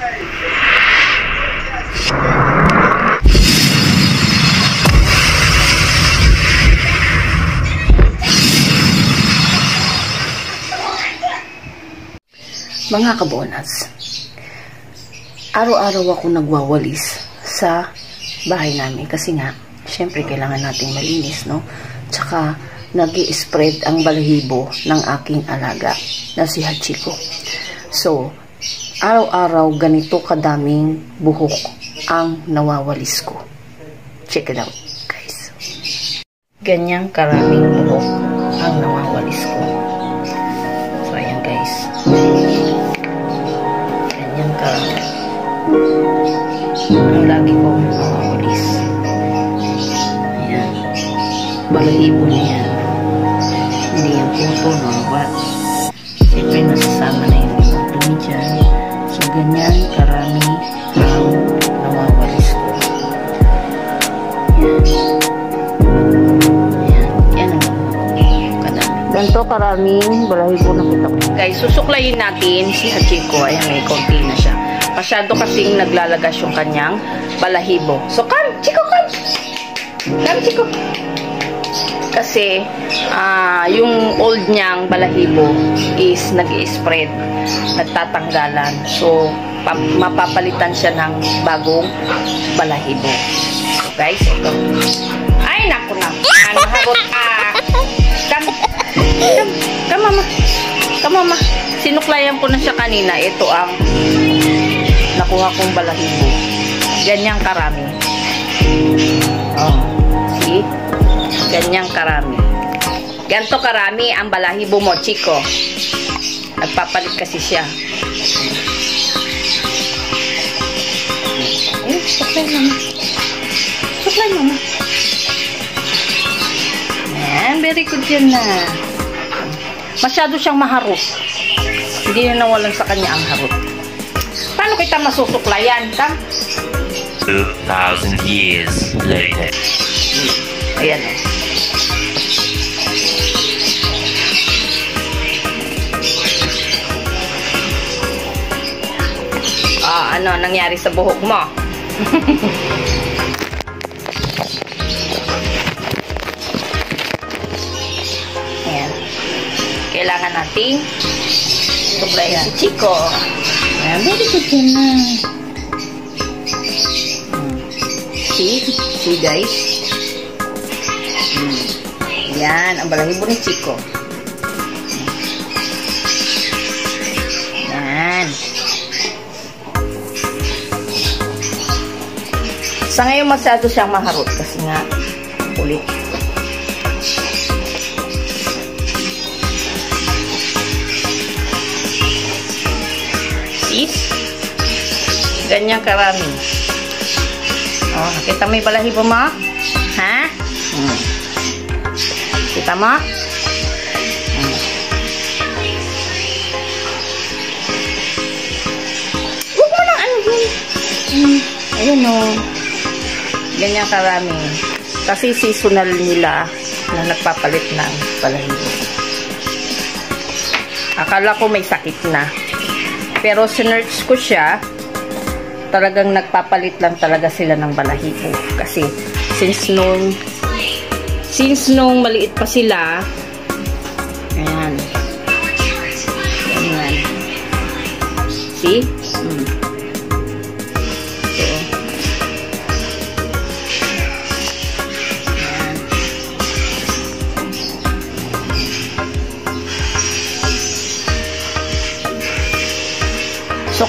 Mga kabonas, araw-araw ako nagwawalis sa bahay namin kasi nga, syempre kailangan nating malinis, no? Tsaka, nag spread ang balahibo ng aking alaga na si Hachiko. So, araw-araw ganito kadaming buhok ang nawawalis ko. Check it out, guys. Ganyang karaming buhok ang nawawalis ko. Ganyan karami ang nawawalis ko. Ganito karaming balahibo na kita ko. Guys, susuklayin natin si Hachiko. Ayan, may konti na siya. Masyado kasing naglalagas yung kanyang balahibo. So, come! Chiko, come! Come, Chiko! Kasi, ah, yung old niyang balahibo is nag-spread, nagtatanggalan. So, pa- mapapalitan siya ng bagong balahibo. So, guys, ito. Ay, naku na. Ano, harot ah. Kam, kam, kam, mama. Kam, mama. Sinuklayan ko na siya kanina. Ito ang nakuha kong balahibo. Ganyang karami. Oh. See? Ganyang karami. Ganto karami ang balahibo mo, Chico. Nagpapalit kasi siya. Eh, supply mama. Supply mama. Yan, very good yan na. Masyado siyang maharot. Hindi na nawalan sa kanya ang harot. Paano kita masusuklayan? Kam? 2,000 years later. Ayan. o. Ah, ano nangyari sa buhok mo? Ayan. Kailangan nating suplayan si Chico. Ayan, good yan na. See? See guys? Hmm. Yan, ang balahibo ni Chico. Yan. Sa ngayon masyado siyang maharot kasi nga ulit. Sis? Ganyan karami. Oh, nakita mo yung balahibo mo? Ha? Hmm. Kita mo? Hmm. Huwag mo lang ano yun. Hmm. Ayun o. Ganyan karami. Kasi seasonal nila na nagpapalit ng balahibo. Akala ko may sakit na. Pero sinerch ko siya, talagang nagpapalit lang talaga sila ng balahibo. Kasi since nung since nung maliit pa sila, ayan. Ayan. See?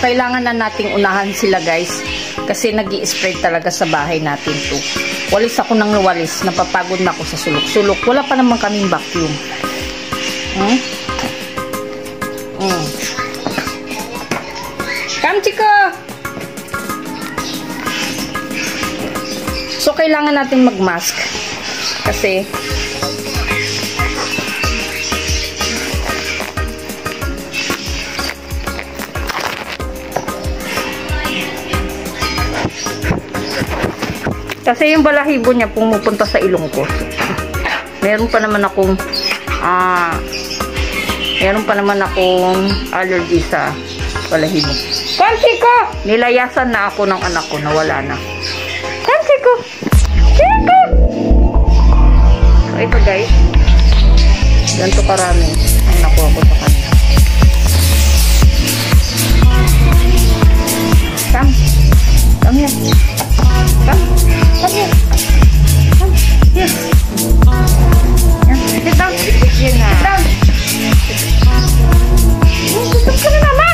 Kailangan na nating unahan sila guys. Kasi nag spread talaga sa bahay natin to. Walis ako ng walis. Napapagod na ako sa sulok-sulok. Wala pa naman kaming vacuum. Hmm? Hmm. Come, Chico! So, kailangan natin mag-mask. Kasi, Kasi yung balahibo niya pumupunta sa ilong ko. Meron pa naman akong ah meron pa naman akong allergy sa balahibo. Kansi ko! Nilayasan na ako ng anak ko, nawala na. Kansi ko! Chico! So, ito guys. Ganito karami ang nakuha ko sa kanya. Come. Come here. Come. Come here. Come. Here. Sit down. Sit down. Oh, gusto ka na.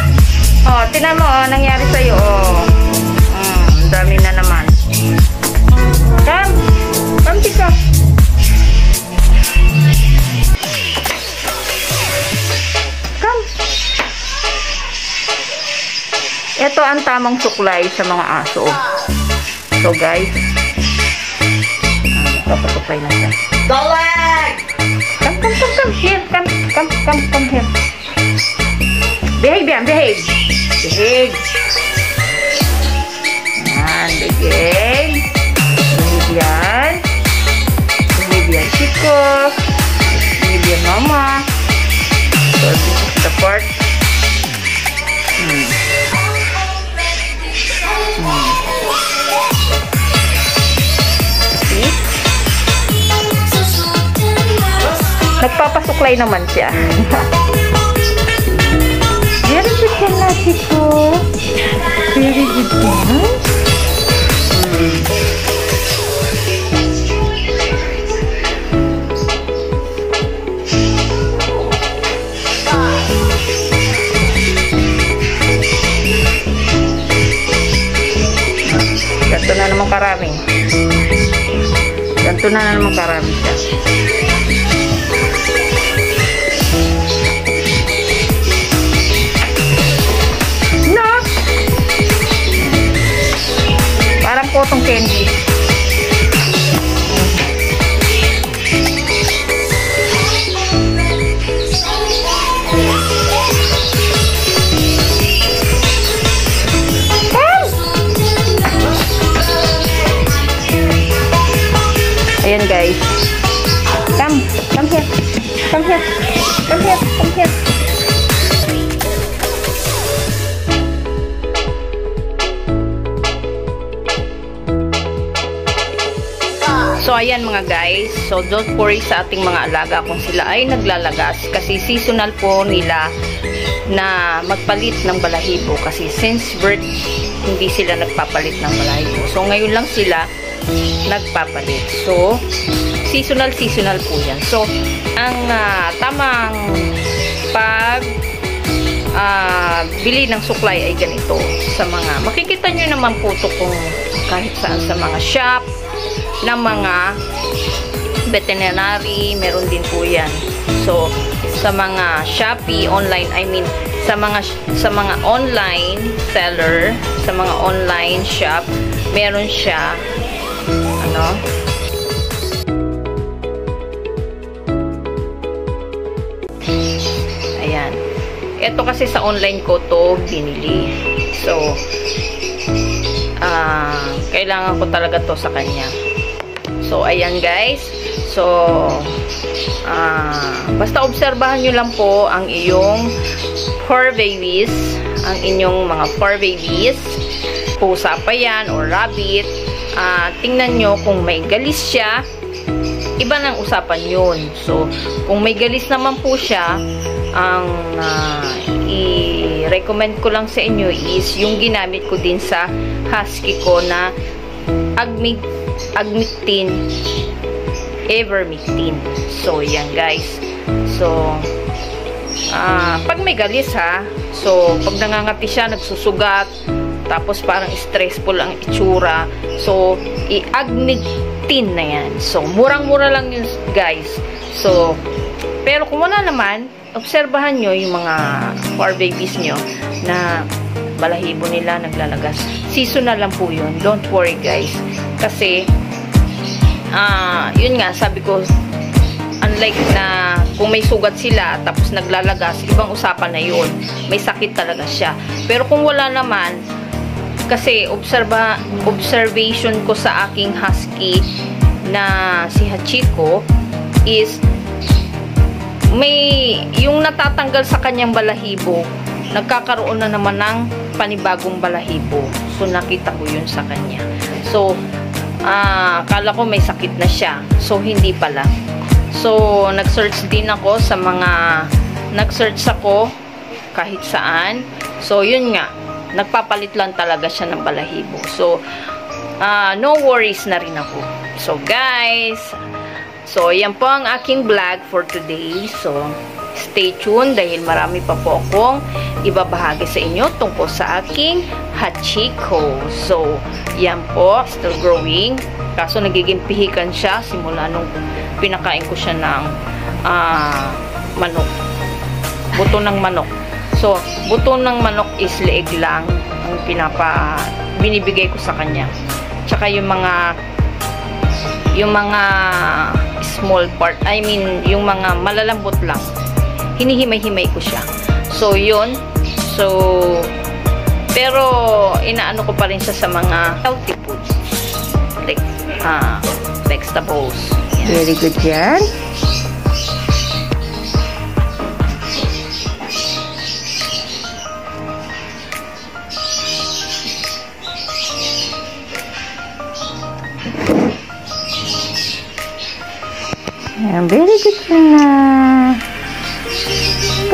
Oh, tinan mo, oh, nangyari sa'yo, oh. Mm, dami na naman. Come. Come, Chico. Come. Ito ang tamang suklay sa mga aso. So, guys. Ah, Papasuklay na siya. Dalag! Come, come, come, come. Here, come, come, come, come here. Behave yan, behave. Behave. Yan, behave. Behave yan. Behave yan, Chico. Behave yan, Mama. Nagpapasuklay naman siya. Very good ka na, Chico. Very good ka na. Ganto na naman karami. Ganto na naman karami siya. 10 days. So, ayan mga guys. So, don't worry sa ating mga alaga kung sila ay naglalagas. Kasi seasonal po nila na magpalit ng balahibo. Kasi since birth, hindi sila nagpapalit ng balahibo. So, ngayon lang sila nagpapalit. So, seasonal, seasonal po yan. So, ang ah, tamang pag ah, bili ng suklay ay ganito sa mga, makikita nyo naman po ito kung kahit saan sa mga shop, ng mga veterinary, meron din po yan. So, sa mga Shopee online, I mean, sa mga sa mga online seller, sa mga online shop, meron siya ano? Ayan. Ito kasi sa online ko to binili. So, ah, kailangan ko talaga to sa kanya. So, ayan guys. So, ah, basta obserbahan nyo lang po ang iyong fur babies, ang inyong mga fur babies, pusa pa yan or rabbit. Ah, tingnan nyo kung may galis siya, iba nang usapan yun. So, kung may galis naman po siya, ang ah, i-recommend ko lang sa inyo is yung ginamit ko din sa husky ko na agmig agmictin evermectin. So, yan guys. So, ah, pag may galis ha, so, pag nangangati siya, nagsusugat, tapos parang stressful ang itsura. So, i-agmectin na yan. So, murang-mura lang yun guys. So, pero kung wala naman, obserbahan nyo yung mga fur babies nyo na balahibo nila naglalagas. Seasonal lang po yun. Don't worry guys. Kasi, ah, yun nga, sabi ko, unlike na kung may sugat sila tapos naglalagas, ibang usapan na yun. May sakit talaga siya. Pero kung wala naman, kasi observa, observation ko sa aking husky na si Hachiko is may yung natatanggal sa kanyang balahibo nagkakaroon na naman ng panibagong balahibo. So, nakita ko yun sa kanya. So, ah, akala ko may sakit na siya. So, hindi pala. So, nag-search din ako sa mga, nag-search ako kahit saan. So, yun nga, nagpapalit lang talaga siya ng balahibo. So, ah, no worries na rin ako. So, guys, so, yan po ang aking vlog for today. So, stay tuned dahil marami pa po akong ibabahagi sa inyo tungkol sa aking hachiko. So, yan po, still growing. Kaso nagiging pihikan siya simula nung pinakain ko siya ng ah, manok. Buto ng manok. So, buto ng manok is leeg lang ang pinapa binibigay ko sa kanya. Tsaka yung mga yung mga small part, I mean, yung mga malalambot lang. Hinihimay-himay ko siya. So, yun. So, pero, inaano ko pa rin siya sa mga healthy foods. Like, ah, vegetables. Yan. Very good yan. Ayan, very good na.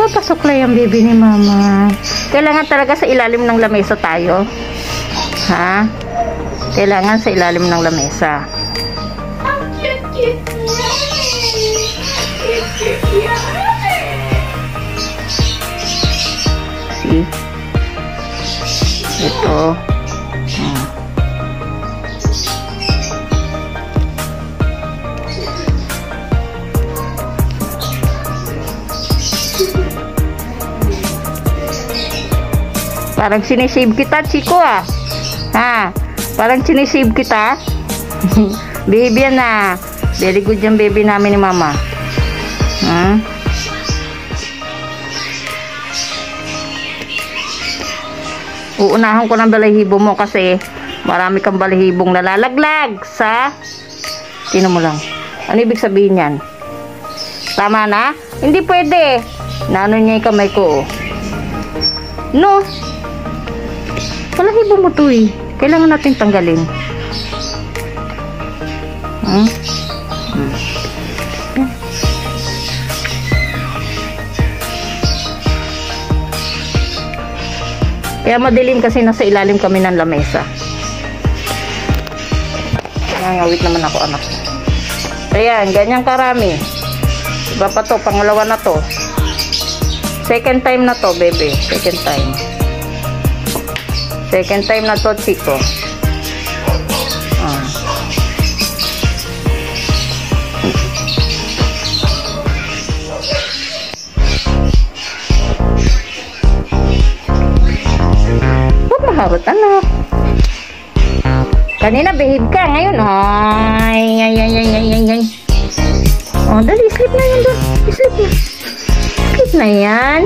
Papasok lang yung baby ni mama. Kailangan talaga sa ilalim ng lamesa tayo. Ha? Kailangan sa ilalim ng lamesa. See? Ito. Hmm. Parang sinisave kita, Chico ah. Ha? Parang sinisave kita. baby yan ah. Very good yung baby namin ni mama. Hmm? Uunahan ko ng balahibo mo kasi marami kang balahibong nalalaglag sa Tino mo lang. Ano ibig sabihin yan? Tama na? Hindi pwede. Nano niya yung kamay ko. oh. No. Balahibo mo to eh. Kailangan natin tanggalin. Hmm? Kaya madilim kasi nasa ilalim kami ng lamesa. Nangawit naman ako anak. Ayan, ganyan karami. Iba pa to, pangalawa na to. Second time na to, bebe. Second time. Second time na to, Chico. Ah. Maharot, anak. Kanina, behave ka. Ngayon, ay, ay, ay, ay, ay, ay, ay. Oh, dali, sleep na yan doon. Sleep na. Sleep na yan.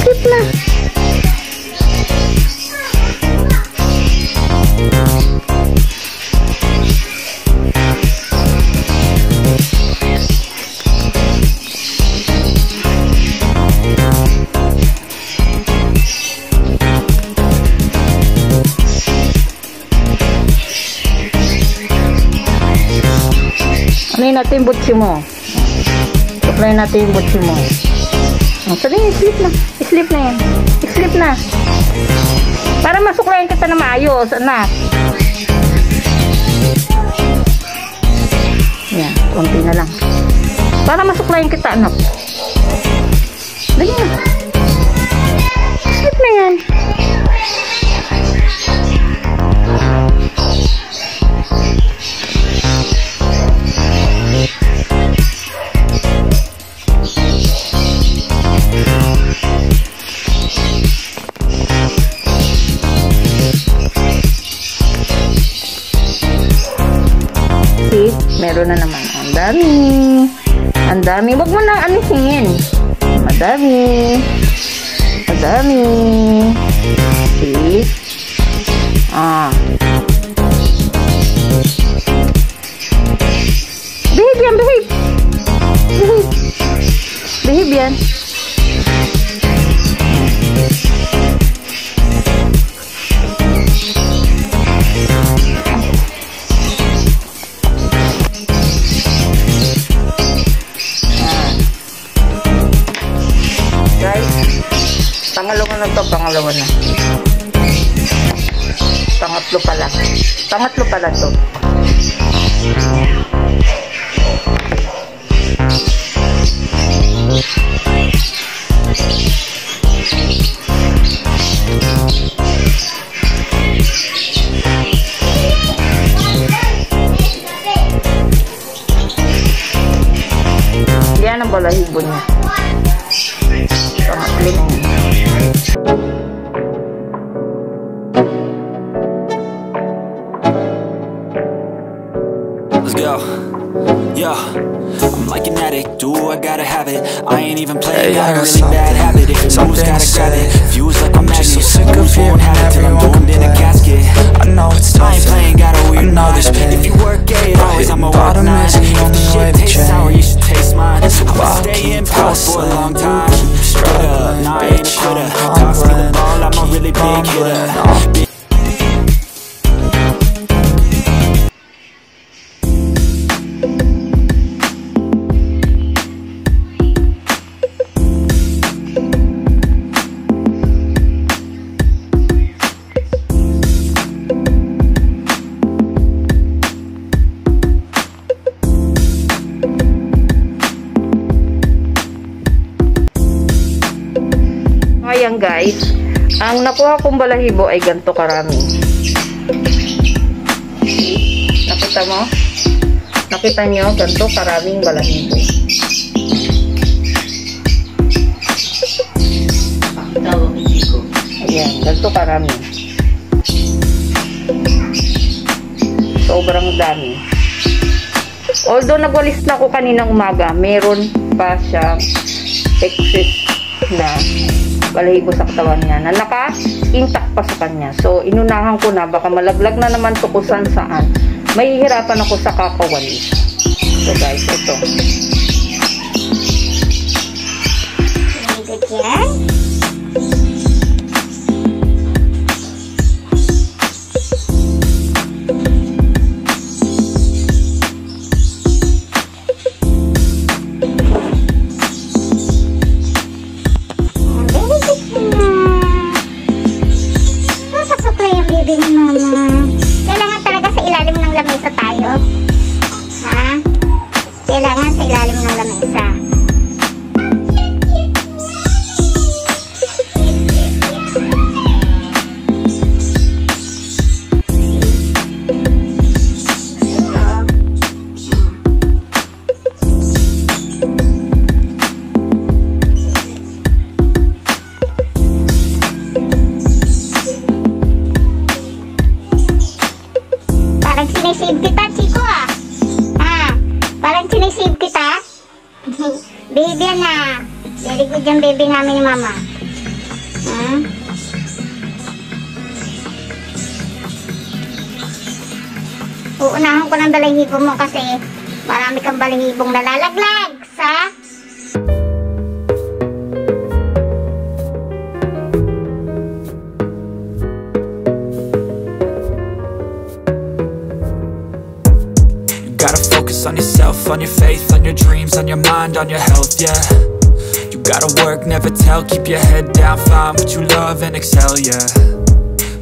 Sleep na. Ano natin yung butsi mo? Supply natin yung butsi mo. Oh, sabi sleep na. Sleep na yan. Sleep na. Para masuklayan kita na maayos, anak. Yan, konti na lang. Para masuklayan kita, anak. Dali na. Sleep na yan. Meron na naman. Ang dami. Ang dami. Wag mo na anihin. Madami. Madami. See? Ah. Behave yan, behave. Behave. Behave yan. Na to, pangalawa na. Pangatlo pala. Pangatlo pala to. Yan ang balahibo niya. say I got a really bad habit, something to grab it. Views like I'm just so sick of it. Don't have it till I'm doomed in a casket. I know it's tough, I playing, got a weird know this If you work eight hours, I'ma work nine If the shit tastes sour, you should taste mine. I'ma stay in post for a long time. Straight up, nah, I ain't a quitter. Toss me the ball, I'm a really big hitter. Guys, ang nakuha kong balahibo ay ganito karami. Nakita mo? Nakita nyo, ganito karaming balahibo. Ayan, ganito karami. Sobrang dami. Although nagwalis na ako kaninang umaga, meron pa siyang excess na balahibo sa katawan niya na naka-intact pa sa kanya. So, inunahan ko na, baka malaglag na naman to kung saan saan. Mahihirapan ako sa kakawalis. So, guys, ito. Good kang nalalaglag sa You gotta focus on yourself, on your faith, on your dreams, on your mind, on your health, yeah. You gotta work, never tell, keep your head down, find what you love and excel, yeah.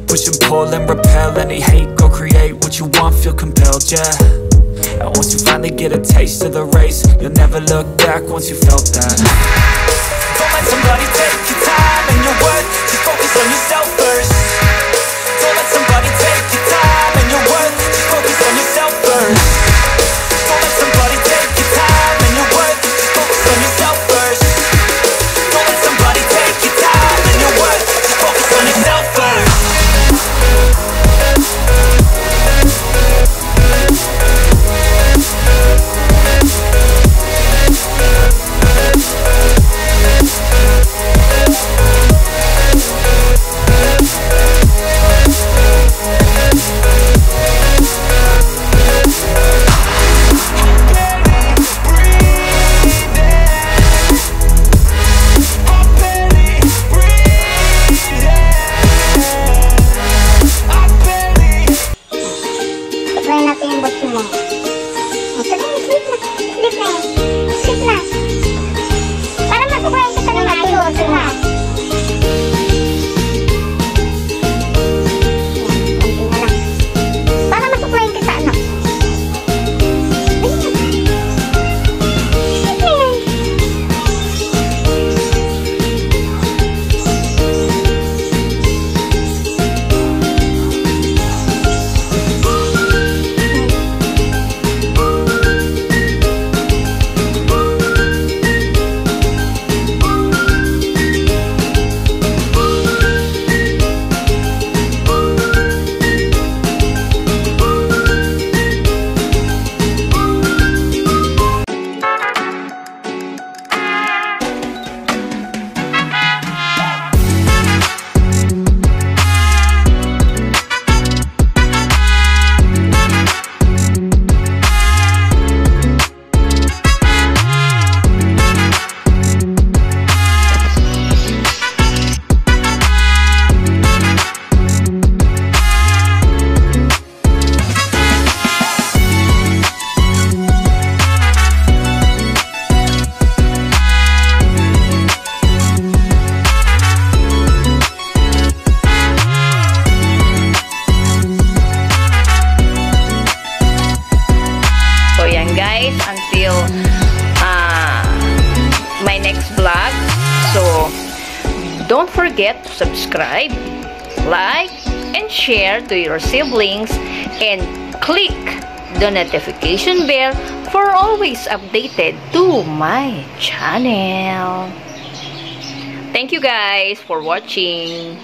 Push and pull and repel any hate, go create what you want, feel compelled, yeah And once you finally get a taste of the race, you'll never look back once you felt that. Don't let somebody take your time and your worth, just focus on yourself Don't forget to subscribe, like, and share to your siblings and click the notification bell for always updated to my channel. Thank you guys for watching.